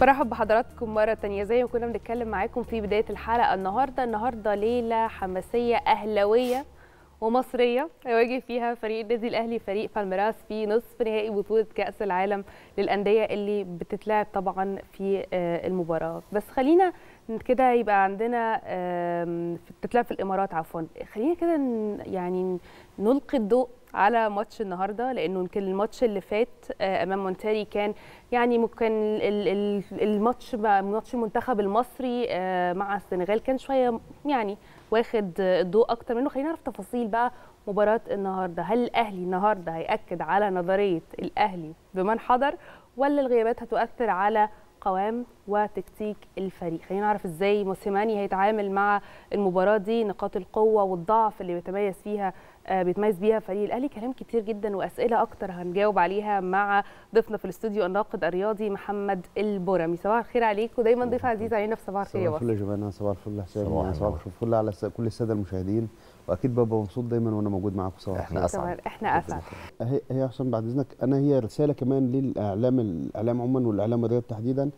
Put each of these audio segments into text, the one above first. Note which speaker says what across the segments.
Speaker 1: برحب بحضراتكم مرة تانية. زي ما كنا بنتكلم معاكم في بداية الحلقة النهاردة النهاردة ليلة حماسية أهلوية ومصرية. هيواجه فيها فريق النادي الأهلي فريق بالميراس في نصف نهائي بطولة كأس العالم للأندية اللي بتتلعب طبعا في آه، المباراة. بس خلينا كده يبقى عندنا بتتلعب في الإمارات عفوا. خلينا كده يعني نلقي الضوء على ماتش النهارده لأنه يمكن الماتش اللي فات آه، أمام مونتاري كان يعني ممكن ال- ال- الماتش ماتش المنتخب المصري آه، مع السنغال كان شوية يعني واخد الضوء أكتر منه. خلينا نعرف تفاصيل بقى مباراة النهارده. هل الأهلي النهارده هيأكد على نظرية الأهلي بمن حضر ولا الغيابات هتؤثر على قوام وتكتيك الفريق. خلينا نعرف إزاي موسيماني هيتعامل مع المباراة دي نقاط القوة والضعف اللي بيتميز فيها آه، بيتميز بيها فريق الأهلي. كلام كتير جدا وأسئلة أكتر هنجاوب عليها مع ضيفنا في الاستوديو الناقد الرياضي محمد البرمي. صباح الخير عليك ودايما ضيف عزيز علينا في صباح الخير يا
Speaker 2: صباح الفل يا جماعة صباح الفل. حسين
Speaker 3: صباح.
Speaker 2: الفل على كل السادة المشاهدين. وأكيد ببقى مبسوط دايما وأنا موجود معاكم صباح
Speaker 1: إحنا
Speaker 3: أسعد.
Speaker 1: إحنا أسعد.
Speaker 2: هي هي يا حسام بعد إذنك أنا هي رسالة كمان للإعلام الإعلام عموما والإعلام الرياضي تحديدا.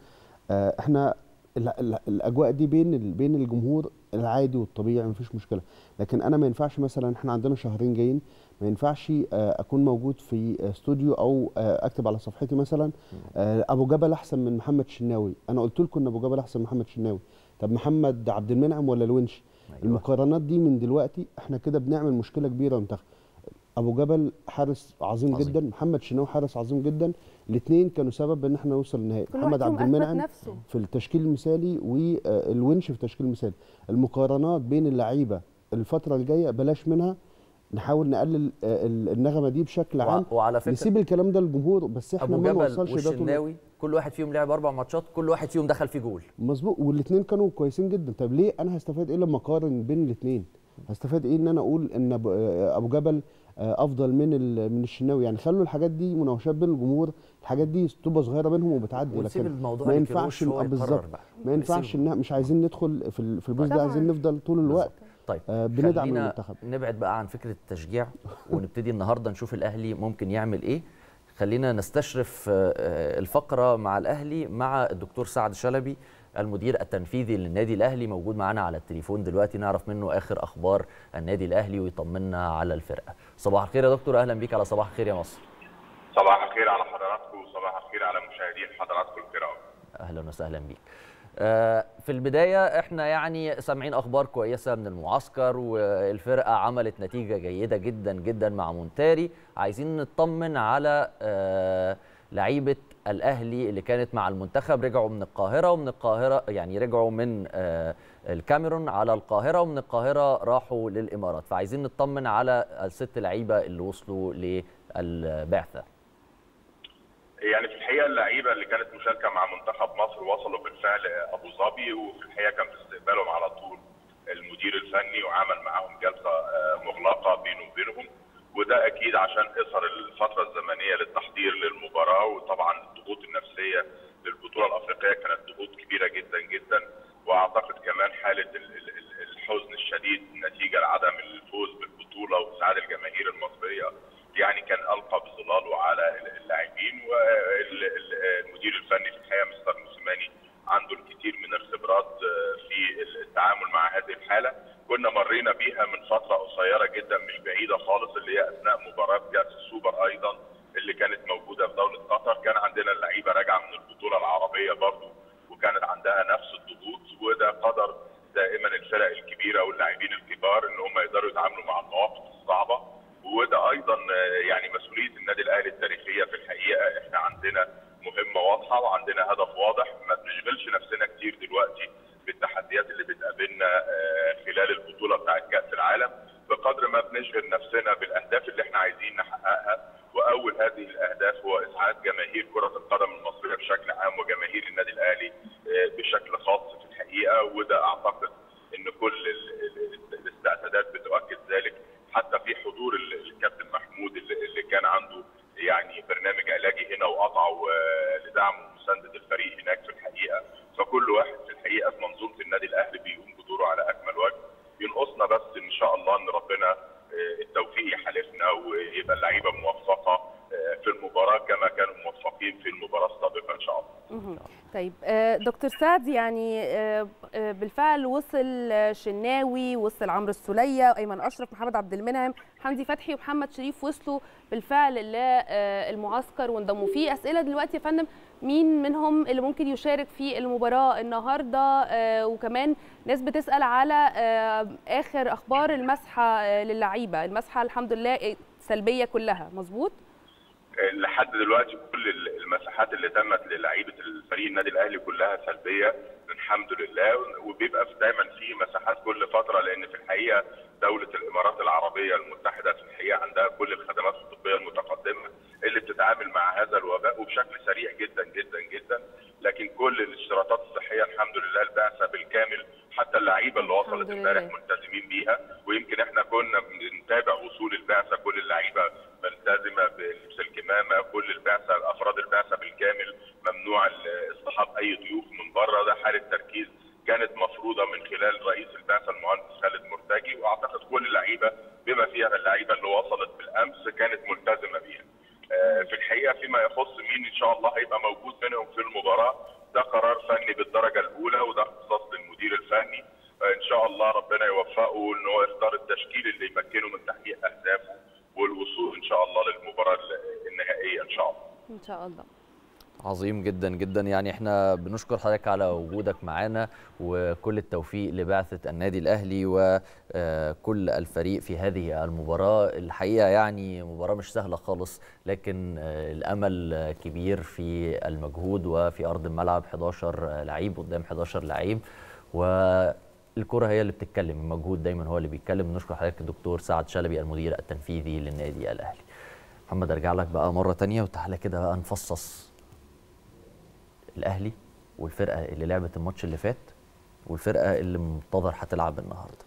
Speaker 2: آه، إحنا ال- ال- الأجواء دي بين بين الجمهور العادي والطبيعي مفيش مشكلة. لكن أنا ما ينفعش مثلا إحنا عندنا شهرين جايين ما ينفعش آه، أكون موجود في استوديو أو آه، أكتب على صفحتي مثلا أبو جبل أحسن من محمد شناوي. أنا قلت لكم إن أبو جبل أحسن من محمد شناوي. طب محمد عبد المنعم ولا الونش؟
Speaker 3: أيوة.
Speaker 2: المقارنات دي من دلوقتي إحنا كده بنعمل مشكلة كبيرة للمنتخب أبو جبل حارس عظيم,
Speaker 3: عظيم.
Speaker 2: جدا محمد شناوي حارس عظيم جدا. الاثنين كانوا سبب إن إحنا نوصل للنهائي محمد عبد المنعم
Speaker 1: نفسه.
Speaker 2: في التشكيل المثالي والونش في التشكيل المثالي. المقارنات بين اللعيبة الفترة الجاية بلاش منها. نحاول نقلل آه، ال- النغمة دي بشكل عام.
Speaker 3: وع- وعلى فكرة
Speaker 2: نسيب الكلام ده للجمهور بس إحنا
Speaker 3: أبو
Speaker 2: ما
Speaker 3: جبل
Speaker 2: نوصلش ده
Speaker 3: كل واحد فيهم لعب أربع ماتشات كل واحد فيهم دخل فيه جول.
Speaker 2: مظبوط. والاثنين كانوا كويسين جدا. طب ليه أنا هستفاد إيه لما أقارن بين الاثنين هستفاد إيه إن أنا أقول إن أبو- آه، أبو جبل آه، أفضل من من الشناوي؟ يعني خلوا الحاجات دي مناوشات بين الجمهور الحاجات دي تبقى صغيرة بينهم وبتعدي. لكن
Speaker 3: الموضوع
Speaker 2: ما ينفعش بالظبط. ما ينفعش. ان مش عايزين ندخل في في الجزء ده. عايزين نفضل طول الوقت.
Speaker 3: طيب
Speaker 2: آه، بندعم المنتخب.
Speaker 3: نبعد بقى عن فكرة التشجيع ونبتدي النهارده نشوف الأهلي ممكن يعمل إيه. خلينا نستشرف آه، آه، الفقرة مع الأهلي مع الدكتور سعد شلبي المدير التنفيذي للنادي الأهلي موجود معانا على التليفون دلوقتي نعرف منه آخر أخبار النادي الأهلي ويطمنا على الفرقة. صباح الخير يا دكتور أهلا بيك على صباح الخير يا مصر.
Speaker 4: صباح الخير على حضراتكم وصباح الخير على مشاهدين حضراتكم الكرام.
Speaker 3: أهلا وسهلا بيك. في البداية إحنا يعني سامعين أخبار كويسة من المعسكر والفرقة عملت نتيجة جيدة جدا جدا مع مونتاري. عايزين نطمن على آه، لعيبة الأهلي اللي كانت مع المنتخب. رجعوا من القاهرة ومن القاهرة يعني رجعوا من آه، الكاميرون على القاهرة ومن القاهرة راحوا للإمارات. فعايزين نطمن على الست لعيبة اللي وصلوا للبعثة.
Speaker 4: يعني في الحقيقة اللعيبة اللي كانت مشاركة مع منتخب مصر وصلوا بالفعل أبو ظبي وفي الحقيقة كان في استقبالهم على طول المدير الفني وعمل معاهم جلسة آه، مغلقة بينه وبينهم. وده أكيد عشان قصر الفترة الزمنية للتحضير للمباراة. وطبعا الضغوط النفسية للبطولة الأفريقية كانت ضغوط كبيرة جدا جدا. وأعتقد كمان حالة ال- ال- ال- الحزن الشديد نتيجة لعدم الفوز بالبطولة واسعاد الجماهير المصرية. ان هم يقدروا يتعاملوا مع المواقف الصعبة. وده أيضا آه، يعني مسؤولية النادي الأهلي التاريخية في الحقيقة. إحنا عندنا مهمة واضحة وعندنا هدف واضح ما بنشغلش نفسنا كتير دلوقتي بالتحديات اللي بتقابلنا آه، خلال البطوله بتاعت كاس العالم بقدر ما بنشغل نفسنا بالاهداف اللي إحنا عايزين نحققها واول هذه الاهداف هو اسعاد جماهير كره القدم المصريه بشكل عام وجماهير النادي الاهلي آه، بشكل خاص في الحقيقة وده اعتقد ان كل ال- ال- الاستعدادات بتؤكد ذلك حتى في حضور ال- الكابتن محمود اللي اللي كان عنده يعني برنامج علاجي هنا وقطعه آه، لدعم ومسانده الفريق هناك في الحقيقة فكل واحد في الحقيقة في منظومه النادي الاهلي بيقوم بدوره على اكمل وجه ينقصنا بس ان شاء الله ان ربنا آه، التوفيق يحالفنا ويبقى اللعيبه موفقه آه، في المباراه كما كانوا موفقين في المباراه السابقه ان شاء الله
Speaker 1: مهم. طيب آه، دكتور سعد يعني آه، آه، بالفعل وصل آه، شناوي وصل عمرو السولية أيمن أشرف محمد عبد المنعم حمدي فتحي ومحمد شريف وصلوا بالفعل للمعسكر وانضموا. فيه أسئلة دلوقتي يا فندم مين منهم اللي ممكن يشارك في المباراة النهارده؟ وكمان ناس بتسأل على آخر أخبار المسحة للعيبة. المسحة الحمد لله سلبية كلها. مظبوط؟
Speaker 4: لحد دلوقتي كل المساحات اللي تمت للعيبة الفريق النادي الأهلي كلها سلبية الحمد لله. وبيبقى في دايما في مساحات كل فترة لأن في الحقيقة دولة الإمارات العربية المتحدة في الحقيقة عندها كل الخدمات الطبية المتقدمة اللي بتتعامل مع هذا الوباء وبشكل سريع جدا جدا جدا. لكن كل الاشتراطات الصحية الحمد لله البعثة بالكامل حتى اللعيبة اللي وصلت. امبارح ملتزمين بيها ويمكن إحنا كنا بنتابع وصول البعثة كل اللعيبة ملتزمة بلبس الكمامة كل البعثة أفراد البعثة بالكامل ممنوع اصطحاب أي ضيوف من بره ده حالة تركيز كانت مفروضة من خلال رئيس البعثة المهندس خالد مرتجي وأعتقد كل اللعيبة بما فيها اللعيبة اللي وصلت بالأمس كانت ملتزمة بيها. آه، في الحقيقة فيما يخص مين إن شاء الله هيبقى موجود يوفقه إن هو يختار التشكيل اللي يمكنه من تحقيق أهدافه والوصول إن شاء الله للمباراة النهائية إن شاء الله.
Speaker 1: إن شاء الله.
Speaker 3: عظيم جدا جدا. يعني إحنا بنشكر حضرتك على وجودك معانا وكل التوفيق لبعثة النادي الأهلي وكل الفريق في هذه المباراة. الحقيقة يعني مباراة مش سهلة خالص لكن الأمل كبير في المجهود وفي أرض الملعب. 11 لعيب قدام 11 لعيب. والكرة هي اللي بتتكلم المجهود دايما هو اللي بيتكلم. نشكر حضرتك الدكتور سعد شلبي المدير التنفيذي للنادي الأهلي. محمد أرجع لك بقى مرة تانية وتعالى كده بقى نفصص الأهلي والفرقة اللي لعبت الماتش اللي فات والفرقة اللي منتظر هتلعب النهارده.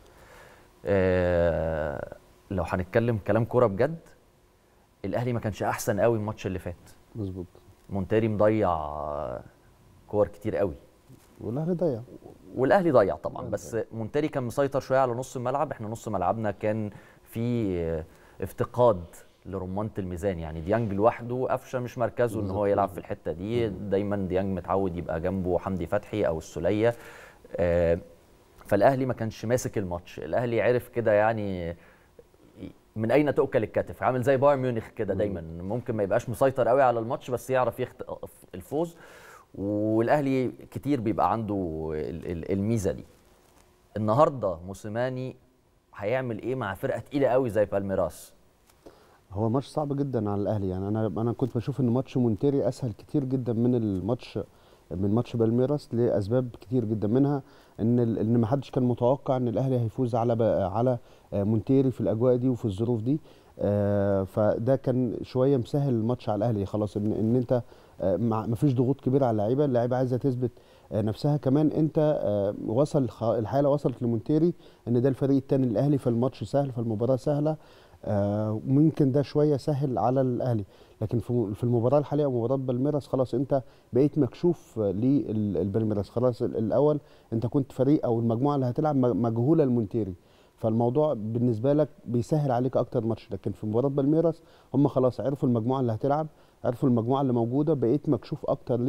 Speaker 3: آه لو هنتكلم كلام كورة بجد الأهلي ما كانش أحسن قوي الماتش اللي فات.
Speaker 2: مظبوط.
Speaker 3: مونتاري مضيع كور كتير قوي.
Speaker 2: والأهلي ضيع.
Speaker 3: والأهلي ضيع طبعا بس مونتيري كان مسيطر شوية على نص الملعب. إحنا نص ملعبنا كان في افتقاد لرمانة الميزان. يعني ديانج لوحده قفشة مش مركزه إن هو يلعب في الحتة دي. دايما ديانج متعود يبقى جنبه حمدي فتحي أو السولية. آه، فالأهلي ما كانش ماسك الماتش. الأهلي عرف كده يعني من أين تؤكل الكتف؟ عامل زي بايرن ميونخ كده دايما. ممكن ما يبقاش مسيطر قوي على الماتش بس يعرف يخطف الفوز. والأهلي كتير بيبقى عنده ال- ال- الميزة دي. النهارده موسيماني هيعمل إيه مع فرقة تقيلة قوي زي بالميراس؟
Speaker 2: هو ماتش صعب جدا على الأهلي. يعني أنا أنا كنت بشوف إن ماتش مونتيري أسهل كتير جدا من الماتش من ماتش بالميراس لأسباب كتير جدا منها إن إن ما حدش كان متوقع إن الأهلي هيفوز على على مونتيري في الأجواء دي وفي الظروف دي. آه، فده كان شوية مسهل الماتش على الأهلي. خلاص ان إن أنت ما فيش ضغوط كبيرة على اللعيبة اللعيبة عايزة تثبت آه، نفسها كمان. انت آه، وصل الحالة وصلت لمونتيري ان ده الفريق الثاني الاهلي فالماتش سهل فالمباراة سهلة آه، ممكن ده شوية سهل على الأهلي. لكن في المباراة الحالية مباراه بالميراس خلاص انت بقيت مكشوف آه، للبالميراس. خلاص ال- الأول انت كنت فريق أو المجموعة اللي هتلعب مجهولة المونتيري فالموضوع بالنسبة لك بيسهل عليك أكتر ماتش. لكن في مباراة بالميراس هم خلاص عرفوا المجموعة اللي هتلعب عرفوا المجموعة اللي موجودة بقيت مكشوف أكتر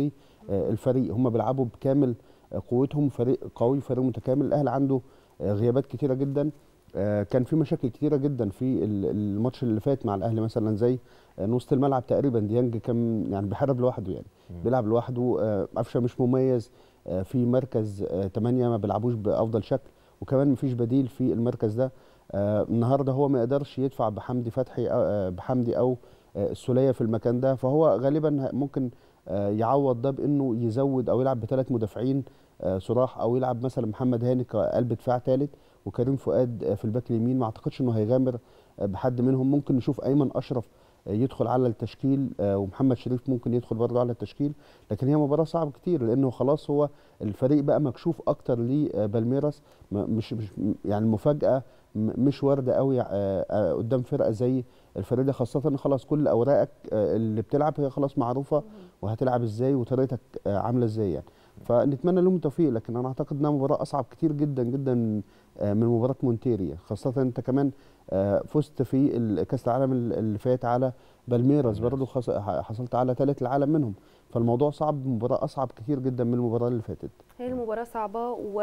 Speaker 2: للفريق هم بيلعبوا بكامل آه، قوتهم فريق قوي فريق متكامل. الأهلي عنده آه، غيابات كتيرة جدا. آه، كان في مشاكل كتيرة جدا في ال- الماتش اللي فات مع الأهلي مثلا زي آه، نص الملعب تقريبا. ديانج كان يعني بيحارب لوحده يعني بيلعب لوحده. آه، قفشة مش مميز. آه، في مركز 8 ما بيلعبوش بأفضل شكل. وكمان مفيش بديل في المركز ده. آه، النهارده هو ما يقدرش يدفع بحمدي فتحي آه، بحمدي أو آه، السولية في المكان ده فهو غالبا ممكن آه، يعوض ده بإنه يزود أو يلعب بثلاث مدافعين آه، صراح أو يلعب مثلا محمد هاني كقلب دفاع ثالث وكريم فؤاد آه، في الباك اليمين. ما أعتقدش إنه هيغامر آه، بحد منهم. ممكن نشوف أيمن أشرف آه، يدخل على التشكيل آه، ومحمد شريف ممكن يدخل برضه على التشكيل. لكن هي مباراة صعبة كتير لأنه خلاص هو الفريق بقى مكشوف أكتر لبالميراس مش مش يعني المفاجأة مش وارده قوي آه، آه، قدام فرقة زي الفريق ده خاصة خلاص كل أوراقك آه، اللي بتلعب هي خلاص معروفة وهتلعب إزاي وطريقتك آه، عاملة إزاي يعني. فنتمنى لهم التوفيق لكن أنا أعتقد إنها مباراة أصعب كتير جدا جدا آه، من مباراة مونتيريا خاصة أنت كمان فزت في كأس العالم ال- اللي فات على بالميراس. برضه حصلت على ثالث العالم منهم. فالموضوع صعب مباراة أصعب كتير جدا من المباراة اللي فاتت.
Speaker 1: هي المباراة صعبة و...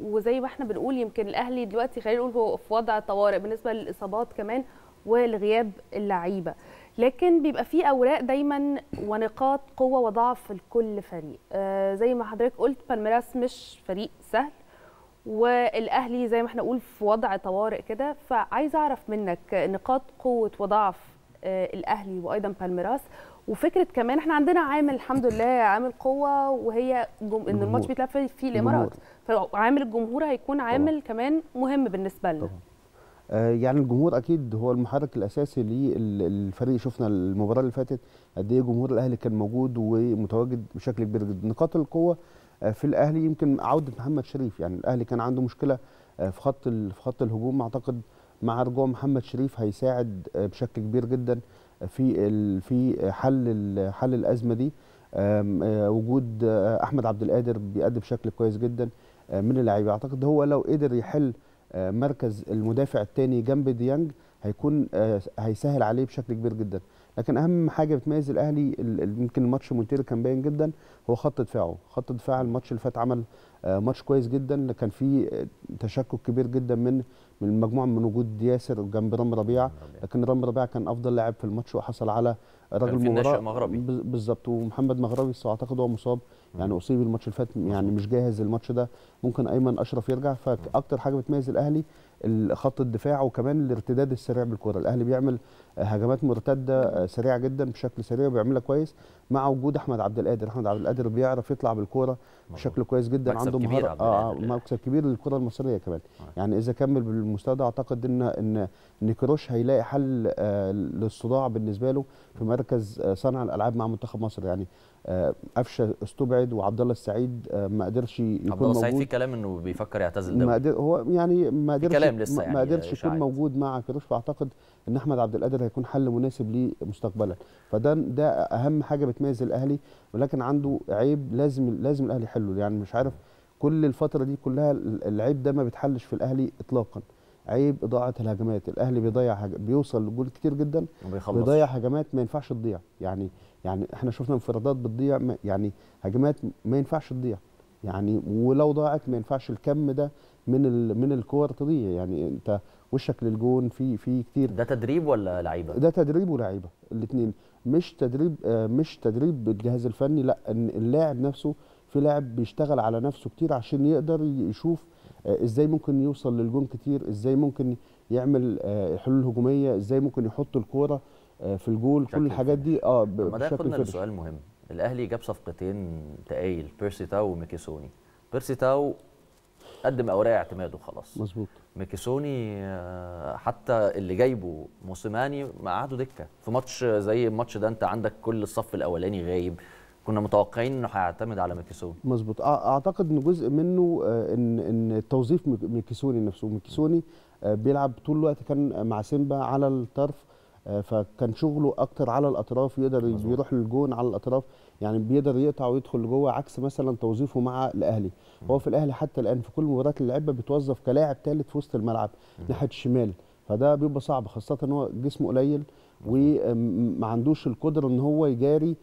Speaker 1: وزي ما إحنا بنقول يمكن الأهلي دلوقتي خلينا نقول هو في وضع طوارئ بالنسبة للإصابات كمان. ولغياب اللعيبة. لكن بيبقى في أوراق دايما ونقاط قوة وضعف لكل فريق. آه زي ما حضرتك قلت بالميراس مش فريق سهل والأهلي زي ما إحنا نقول في وضع طوارئ كده. فعايزة أعرف منك نقاط قوة وضعف آه الأهلي وأيضا بالميراس وفكرة كمان إحنا عندنا عامل الحمد لله عامل قوة وهي جم...
Speaker 2: إن.
Speaker 1: الماتش بيتلعب في الإمارات. فعامل الجمهور هيكون عامل كمان مهم بالنسبة لنا.
Speaker 2: طبعا. آه، يعني الجمهور أكيد هو المحرك الأساسي للفريق. شفنا المباراة اللي فاتت قد إيه جمهور الأهلي كان موجود ومتواجد بشكل كبير جدا. نقاط القوة آه، في الأهلي يمكن عودة محمد شريف. يعني الأهلي كان عنده مشكلة آه، في خط في خط الهجوم. أعتقد مع رجوع محمد شريف هيساعد بشكل كبير جدا في في حل حل الأزمة دي. وجود أحمد عبد القادر بيأدي بشكل كويس جدا من اللعيبة. أعتقد هو لو قدر يحل مركز المدافع الثاني جنب ديانج هيكون آه، هيسهل عليه بشكل كبير جدا. لكن أهم حاجة بتميز الأهلي ال- ال- يمكن الماتش مونتيري كان باين جدا هو خط دفاعه. خط دفاع الماتش اللي فات عمل آه، ماتش كويس جدا كان فيه آه، تشكك كبير جدا من من المجموعه من وجود ياسر جنب رامي ربيعة. لكن رامي ربيعة كان أفضل لاعب في الماتش وحصل على
Speaker 3: الناشئ
Speaker 2: مباراه بالظبط. ومحمد مغربي أعتقد هو مصاب يعني أصيب الماتش اللي فات يعني مش جاهز الماتش ده ممكن أيمن أشرف يرجع. فأكتر حاجة بتميز الأهلي ال- خط الدفاع وكمان الارتداد السريع بالكره الأهلي بيعمل هجمات مرتدة آه، سريعة جدا بشكل سريع وبيعملها كويس مع وجود أحمد عبد القادر. أحمد عبد القادر بيعرف يطلع بالكره بشكل كويس جدا عنده مهارة
Speaker 3: آه.
Speaker 2: مكسب كبير للكرة المصرية كمان. يعني إذا كمل بالمستوى ده أعتقد إن إن إن كروش هيلاقي حل آه، للصداع بالنسبة له في مركز آه، صانع الألعاب مع منتخب مصر. يعني آه، قفشة استبعد وعبد الله السعيد آه، ما قدرش يكون
Speaker 3: عبد الله السعيد في
Speaker 2: موجود.
Speaker 3: كلام إنه بيفكر يعتزل
Speaker 2: ما
Speaker 3: دوري.
Speaker 2: قدر هو يعني ما قدرش
Speaker 3: كلام لسه
Speaker 2: ما-
Speaker 3: يعني
Speaker 2: ما قدرش يكون. موجود مع كروش. فأعتقد إن أحمد عبد القادر هيكون حل مناسب ليه مستقبلا فده ده أهم حاجة بتميز الأهلي ولكن عنده عيب لازم لازم الأهلي يحله. يعني مش عارف كل الفترة دي كلها العيب ده ما بيتحلش في الأهلي اطلاقا. عيب إضاعة الهجمات. الأهلي بيضيع هج... بيوصل لجول كتير جدا بيضيع هجمات ما ينفعش تضيع. يعني يعني إحنا شفنا انفرادات بتضيع ما- يعني هجمات ما ينفعش تضيع. يعني ولو ضاعت ما ينفعش الكم ده من ال... من الكور تضيع. يعني أنت وشك للجون في في كتير.
Speaker 3: ده تدريب ولا لعيبة؟
Speaker 2: ده تدريب ولاعيبه الاثنين مش تدريب آه، مش تدريب الجهاز الفني لا إن اللاعب نفسه في لاعب بيشتغل على نفسه كتير عشان يقدر يشوف آه، إزاي ممكن يوصل للجون كتير إزاي ممكن يعمل آه، حلول هجومية إزاي ممكن يحط الكورة في الجول كل الحاجات دي
Speaker 3: آه ما ده
Speaker 2: بشكل
Speaker 3: ياخدنا. لسؤال مهم. الأهلي جاب صفقتين تقايل بيرسي تاو وميكيسوني. بيرسي تاو قدم أوراق اعتماده خلاص.
Speaker 2: مظبوط.
Speaker 3: ميكيسوني آه، حتى اللي جايبه موسيماني مقعده دكة. في ماتش زي الماتش ده انت عندك كل الصف الأولاني غايب. كنا متوقعين إنه هيعتمد على ميكيسوني.
Speaker 2: مظبوط. أعتقد إن جزء منه آه، إن إن توظيف ميك- ميكيسوني نفسه. ميكيسوني آه، بيلعب طول الوقت كان مع سيمبا على الطرف. فكان شغله أكتر على الأطراف يقدر. يروح للجون على الأطراف يعني بيقدر يقطع ويدخل لجوه عكس مثلا توظيفه مع الأهلي. هو في الأهلي حتى الآن في كل المباريات اللي لعبها بيتوظف كلاعب ثالث في وسط الملعب ناحية الشمال. فده بيبقى صعب خاصة إن هو جسمه قليل وما عندوش القدرة إن هو يجاري ال-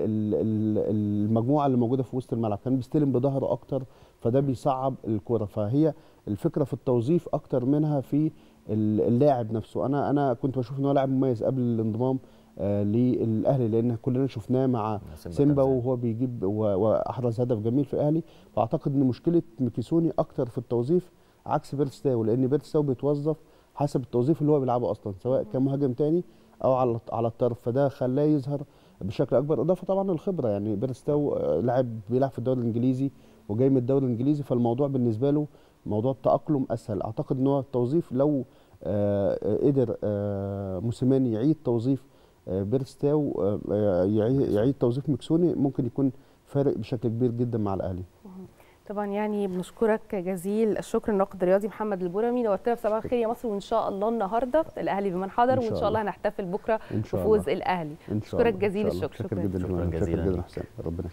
Speaker 2: ال- ال- المجموعة اللي موجودة في وسط الملعب. كان بيستلم بظهره أكتر فده بيصعب الكره فهي الفكرة في التوظيف أكتر منها في ال- اللاعب نفسه. أنا أنا كنت بشوف إن هو لاعب مميز قبل الانضمام آه للأهلي لأن كلنا شفناه مع
Speaker 3: سيمبا.
Speaker 2: وهو بيجيب واحرز هدف جميل في الأهلي. فأعتقد إن مشكلة ميكيسوني أكتر في التوظيف عكس بيرسي تاو لأن بيرسي تاو بيتوظف حسب التوظيف اللي هو بيلعبه أصلا سواء كمهاجم تاني أو على على الطرف. فده خلاه يظهر بشكل أكبر إضافة طبعا للخبرة. يعني بيرسي تاو آه، لاعب بيلعب في الدوري الإنجليزي وجاي من الدوري الإنجليزي فالموضوع بالنسبة له موضوع التأقلم أسهل أعتقد إن هو التوظيف لو آه، قدر آه، موسيماني يعيد توظيف آه، بيرستاو يعيد توظيف مكسوني ممكن يكون فارق بشكل كبير جدا مع الأهلي
Speaker 1: طبعا يعني بنشكرك جزيل الشكر الناقد الرياضي محمد البورمي نورتنا في صباح الخير يا مصر وإن شاء الله النهارده الأهلي بمن حضر وإن
Speaker 2: شاء
Speaker 1: الله. هنحتفل
Speaker 2: بكرة
Speaker 1: بفوز. الأهلي
Speaker 2: إن شاء
Speaker 1: أشكرك
Speaker 2: الله إن
Speaker 1: جزيل. الشكر.
Speaker 2: شكرا
Speaker 1: شكراً.
Speaker 2: جدا
Speaker 3: شكراً.
Speaker 2: شكرا
Speaker 3: جزيلاً
Speaker 2: ربنا يخليك